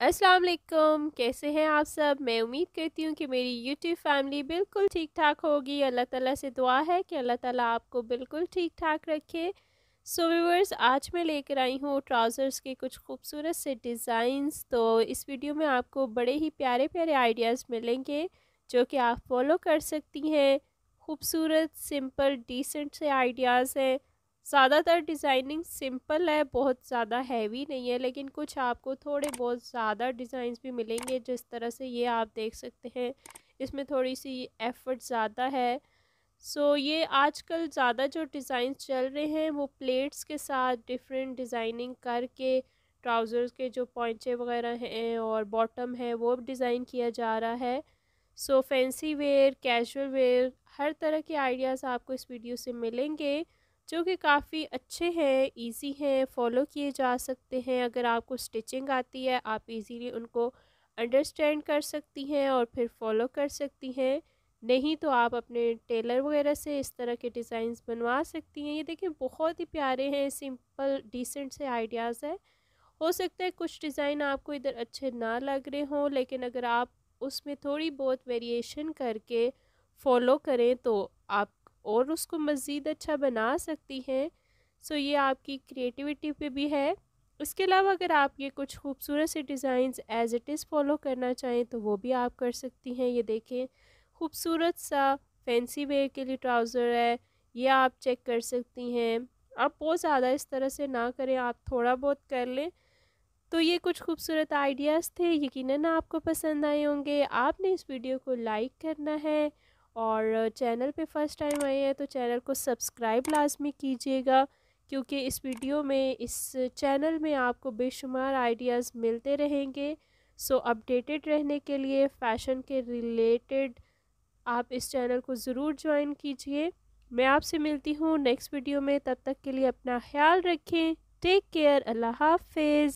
अस्सलाम वालेकुम, कैसे हैं आप सब? मैं उम्मीद करती हूँ कि मेरी यूट्यूब फैमिली बिल्कुल ठीक ठाक होगी। अल्लाह ताला से दुआ है कि अल्लाह ताला आपको बिल्कुल ठीक ठाक रखे। सो व्यूवर्स आज मैं लेकर आई हूँ ट्राउज़र्स के कुछ खूबसूरत से डिज़ाइंस तो इस वीडियो में आपको बड़े ही प्यारे प्यारे आइडियाज़ मिलेंगे, जो कि आप फॉलो कर सकती हैं। खूबसूरत सिंपल डिसेंट से आइडियाज़ हैं। ज़्यादातर डिज़ाइनिंग सिंपल है बहुत ज़्यादा हैवी नहीं है लेकिन कुछ आपको थोड़े बहुत ज़्यादा डिज़ाइंस भी मिलेंगे जिस तरह से ये आप देख सकते हैं। इसमें थोड़ी सी एफ़र्ट ज़्यादा है। सो so, ये आजकल ज़्यादा जो डिज़ाइन चल रहे हैं वो प्लेट्स के साथ डिफरेंट डिज़ाइनिंग करके ट्राउज़र्स के जो पॉइंचे वगैरह हैं और बॉटम है वो डिज़ाइन किया जा रहा है। So fancy wear casual wear हर तरह के आइडियाज़ आपको इस वीडियो से मिलेंगे। जो कि काफ़ी अच्छे हैं इजी हैं, फॉलो किए जा सकते हैं। अगर आपको स्टिचिंग आती है, आप इजीली उनको अंडरस्टैंड कर सकती हैं और फिर फॉलो कर सकती हैं। नहीं तो आप अपने टेलर वगैरह से इस तरह के डिज़ाइंस बनवा सकती हैं। ये देखिए, बहुत ही प्यारे हैं, सिंपल, डिसेंट से आइडियाज़ है। हो सकता है कुछ डिज़ाइन आपको इधर अच्छे ना लग रहे हों, लेकिन अगर आप उसमें थोड़ी बहुत वेरिएशन करके फॉलो करें तो आप और उसको मज़ीद अच्छा बना सकती हैं। सो ये आपकी क्रिएटिविटी पे भी है। इसके अलावा अगर आप ये कुछ खूबसूरत से designs as it is follow करना चाहें तो वो भी आप कर सकती हैं। ये देखें, खूबसूरत सा फैंसी वेयर के लिए ट्राउज़र है, ये आप चेक कर सकती हैं। आप बहुत ज़्यादा इस तरह से ना करें, आप थोड़ा बहुत कर लें। तो ये कुछ खूबसूरत आइडियाज़ थे, यकीनन आपको पसंद आए होंगे। आपने इस वीडियो को लाइक करना है और चैनल पे फ़र्स्ट टाइम आए हैं तो चैनल को सब्सक्राइब लाजमी कीजिएगा, क्योंकि इस वीडियो में, इस चैनल में आपको बेशुमार आइडियाज़ मिलते रहेंगे। सो अपडेटेड रहने के लिए, फ़ैशन के रिलेटेड आप इस चैनल को ज़रूर ज्वाइन कीजिए। मैं आपसे मिलती हूँ नेक्स्ट वीडियो में, तब तक के लिए अपना ख्याल रखें। टेक केयर, अल्लाह हाफिज़।